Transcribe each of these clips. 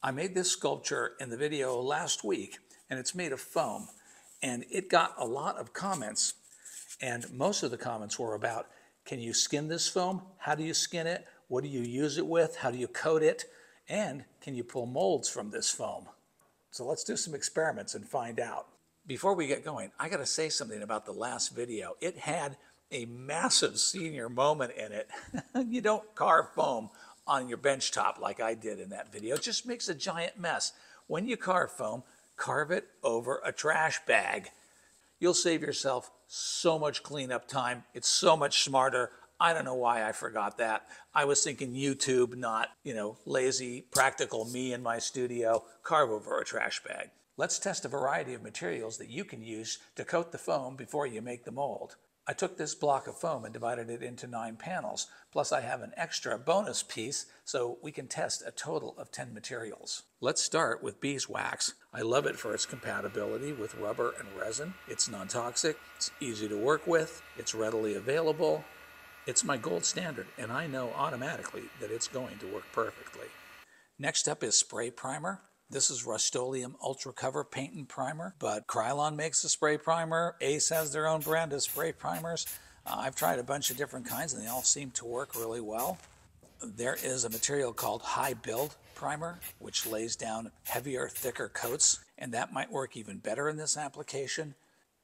I made this sculpture in the video last week and it's made of foam and it got a lot of comments and most of the comments were about can you skin this foam? How do you skin it? What do you use it with? How do you coat it? And can you pull molds from this foam? So let's do some experiments and find out. Before we get going, I gotta say something about the last video. It had a massive senior moment in it. you don't carve foam on your bench top like I did in that video. It just makes a giant mess. When you carve foam, carve it over a trash bag. You'll save yourself so much cleanup time. It's so much smarter. I don't know why I forgot that. I was thinking YouTube, not, you know, lazy, practical me in my studio, carve over a trash bag. Let's test a variety of materials that you can use to coat the foam before you make the mold. I took this block of foam and divided it into nine panels, plus I have an extra bonus piece so we can test a total of 10 materials. Let's start with beeswax. I love it for its compatibility with rubber and resin. It's non-toxic, it's easy to work with, it's readily available. It's my gold standard and I know automatically that it's going to work perfectly. Next up is spray primer. This is Rust-Oleum Ultra Cover Paint and Primer, but Krylon makes a spray primer. Ace has their own brand of spray primers. Uh, I've tried a bunch of different kinds and they all seem to work really well. There is a material called High Build Primer, which lays down heavier, thicker coats, and that might work even better in this application.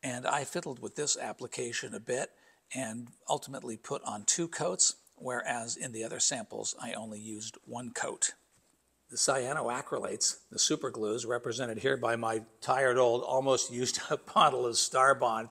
And I fiddled with this application a bit and ultimately put on two coats, whereas in the other samples I only used one coat. The cyanoacrylates, the superglues, represented here by my tired old, almost used up bottle of Starbond,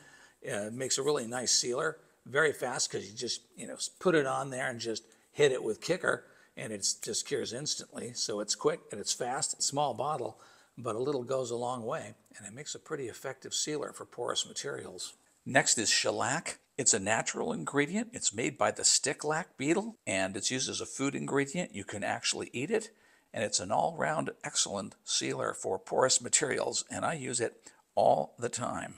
uh, makes a really nice sealer. Very fast because you just you know put it on there and just hit it with kicker, and it just cures instantly. So it's quick and it's fast. Small bottle, but a little goes a long way, and it makes a pretty effective sealer for porous materials. Next is shellac. It's a natural ingredient. It's made by the sticklac beetle, and it's used as a food ingredient. You can actually eat it and it's an all-round excellent sealer for porous materials, and I use it all the time.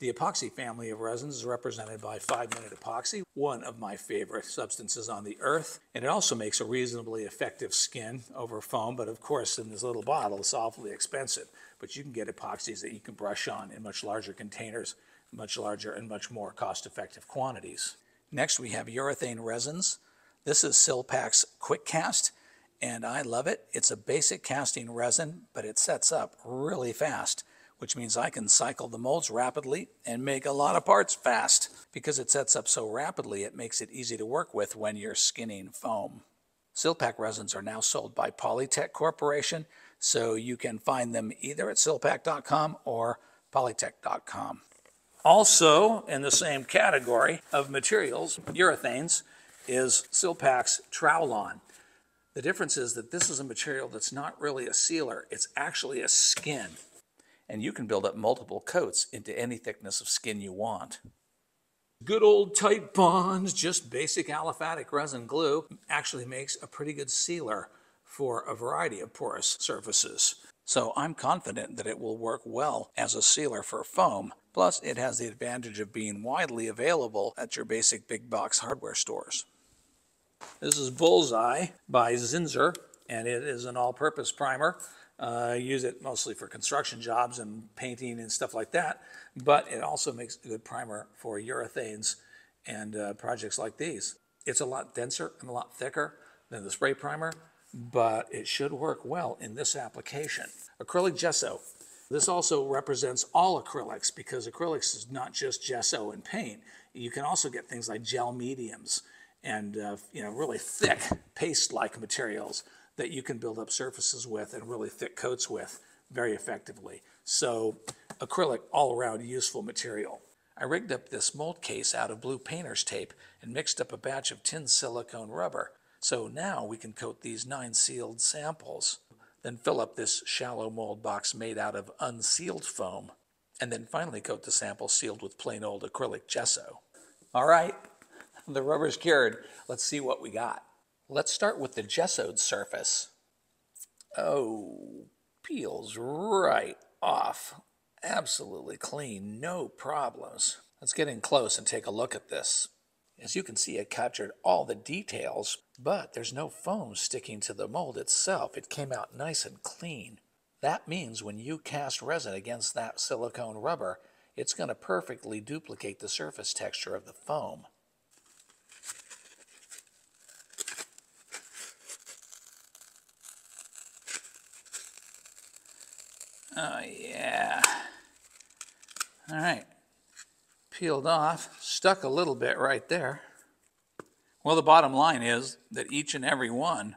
The epoxy family of resins is represented by 5-minute epoxy, one of my favorite substances on the earth, and it also makes a reasonably effective skin over foam, but of course in this little bottle it's awfully expensive. But you can get epoxies that you can brush on in much larger containers, much larger and much more cost-effective quantities. Next we have urethane resins. This is Silpak's Quick Cast and I love it. It's a basic casting resin, but it sets up really fast, which means I can cycle the molds rapidly and make a lot of parts fast. Because it sets up so rapidly, it makes it easy to work with when you're skinning foam. Silpak resins are now sold by Polytek Corporation, so you can find them either at silpak.com or polytek.com. Also, in the same category of materials, urethanes, is Silpak's Trowlon. The difference is that this is a material that's not really a sealer, it's actually a skin. And you can build up multiple coats into any thickness of skin you want. Good old Titebonds, just basic aliphatic resin glue, actually makes a pretty good sealer for a variety of porous surfaces. So I'm confident that it will work well as a sealer for foam. Plus, it has the advantage of being widely available at your basic big box hardware stores. This is Bullseye by Zinsser, and it is an all-purpose primer. Uh, I use it mostly for construction jobs and painting and stuff like that, but it also makes a good primer for urethanes and uh, projects like these. It's a lot denser and a lot thicker than the spray primer, but it should work well in this application. Acrylic gesso. This also represents all acrylics because acrylics is not just gesso and paint. You can also get things like gel mediums and uh, you know really thick paste-like materials that you can build up surfaces with and really thick coats with very effectively. So acrylic all around useful material. I rigged up this mold case out of blue painter's tape and mixed up a batch of tin silicone rubber. So now we can coat these nine sealed samples, then fill up this shallow mold box made out of unsealed foam, and then finally coat the sample sealed with plain old acrylic gesso. All right, the rubber's cured. Let's see what we got. Let's start with the gessoed surface. Oh, peels right off. Absolutely clean, no problems. Let's get in close and take a look at this. As you can see, it captured all the details, but there's no foam sticking to the mold itself. It came out nice and clean. That means when you cast resin against that silicone rubber, it's going to perfectly duplicate the surface texture of the foam. Oh, yeah. All right. Peeled off, stuck a little bit right there. Well, the bottom line is that each and every one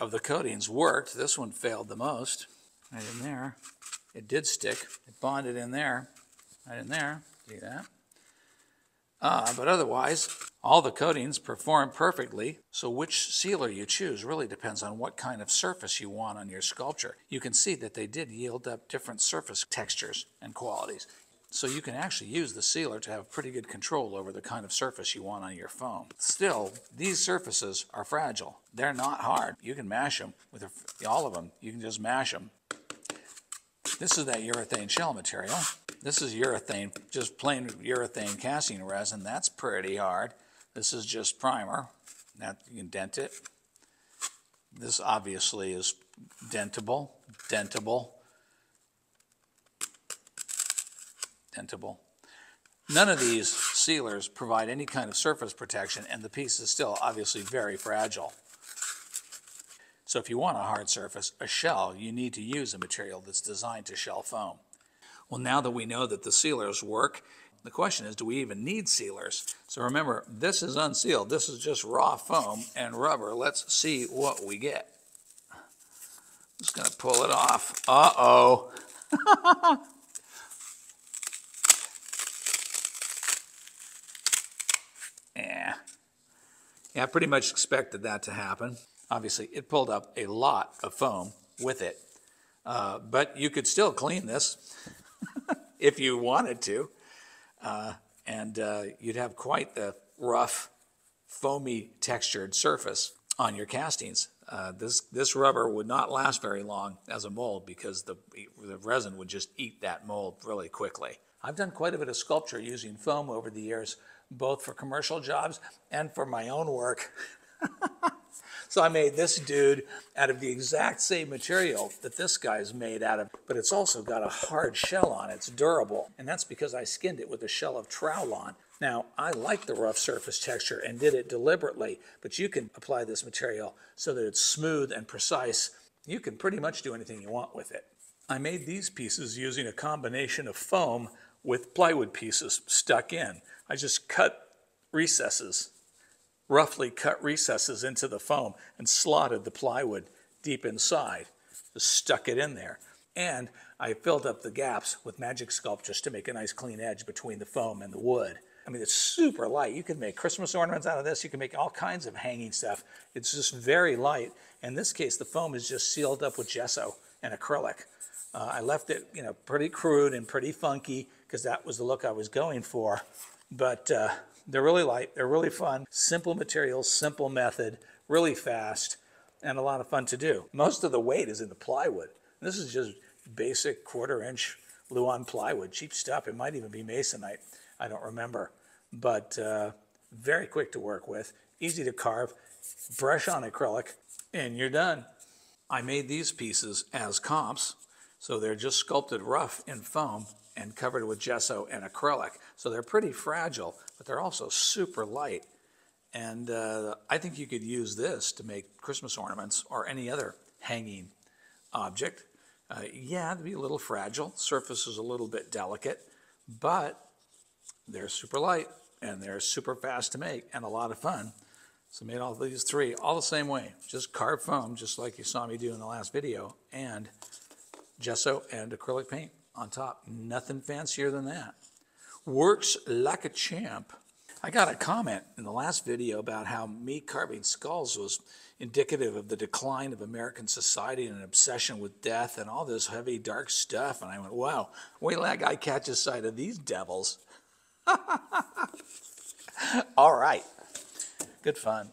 of the coatings worked. This one failed the most. Right in there. It did stick. It bonded in there. Right in there. See that? Uh, but otherwise, all the coatings perform perfectly, so which sealer you choose really depends on what kind of surface you want on your sculpture. You can see that they did yield up different surface textures and qualities. So you can actually use the sealer to have pretty good control over the kind of surface you want on your foam. Still, these surfaces are fragile. They're not hard. You can mash them with a, all of them. You can just mash them. This is that urethane shell material. This is urethane, just plain urethane casting resin. That's pretty hard. This is just primer. Now you can dent it. This obviously is dentable, dentable, dentable. None of these sealers provide any kind of surface protection and the piece is still obviously very fragile. So if you want a hard surface, a shell, you need to use a material that's designed to shell foam. Well, now that we know that the sealers work, the question is, do we even need sealers? So remember, this is unsealed. This is just raw foam and rubber. Let's see what we get. I'm Just going to pull it off. Uh-oh. yeah. Yeah, I pretty much expected that to happen. Obviously, it pulled up a lot of foam with it. Uh, but you could still clean this if you wanted to. Uh, and uh, you'd have quite the rough, foamy textured surface on your castings. Uh, this, this rubber would not last very long as a mold because the, the resin would just eat that mold really quickly. I've done quite a bit of sculpture using foam over the years, both for commercial jobs and for my own work. So I made this dude out of the exact same material that this guy's made out of, but it's also got a hard shell on it. It's durable. And that's because I skinned it with a shell of Trowlon. Now, I like the rough surface texture and did it deliberately, but you can apply this material so that it's smooth and precise. You can pretty much do anything you want with it. I made these pieces using a combination of foam with plywood pieces stuck in. I just cut recesses roughly cut recesses into the foam and slotted the plywood deep inside, just stuck it in there. And I filled up the gaps with magic sculpt just to make a nice clean edge between the foam and the wood. I mean, it's super light. You can make Christmas ornaments out of this. You can make all kinds of hanging stuff. It's just very light. In this case, the foam is just sealed up with gesso and acrylic. Uh, I left it, you know, pretty crude and pretty funky because that was the look I was going for. But uh, they're really light, they're really fun, simple materials, simple method, really fast, and a lot of fun to do. Most of the weight is in the plywood. This is just basic quarter inch Luan plywood, cheap stuff. It might even be masonite, I don't remember. But uh, very quick to work with, easy to carve, brush on acrylic, and you're done. I made these pieces as comps, so they're just sculpted rough in foam and covered with gesso and acrylic. So they're pretty fragile, but they're also super light. And uh, I think you could use this to make Christmas ornaments or any other hanging object. Uh, yeah, it'd be a little fragile. Surface is a little bit delicate, but they're super light and they're super fast to make and a lot of fun. So made all these three all the same way, just carved foam, just like you saw me do in the last video, and gesso and acrylic paint on top. Nothing fancier than that. Works like a champ. I got a comment in the last video about how me carving skulls was indicative of the decline of American society and an obsession with death and all this heavy, dark stuff. And I went, wow, wait till that guy catches sight of these devils. all right. Good fun.